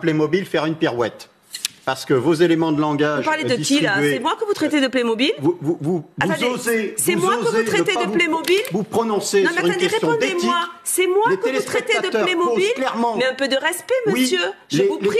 Playmobil faire une pirouette. Parce que vos éléments de langage. Vous parlez de qui là C'est moi que vous traitez de Playmobil Vous, vous, vous, vous osez. c'est moi que vous traitez ne pas de Playmobil Vous prononcez Non mais sur attendez, répondez-moi. C'est moi Les que vous traitez de Playmobil clairement- Mais un peu de respect, Oui, monsieur. Je les- vous prie